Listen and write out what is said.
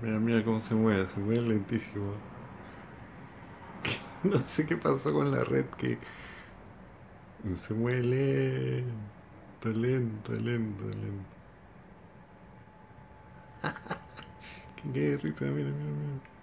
Mira, mira cómo se mueve, se mueve lentísimo. No sé qué pasó con la red que se mueve lento, lento, lento, lento. Qué risa, mira, mira, mira.